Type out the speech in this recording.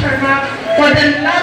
Sharma for the love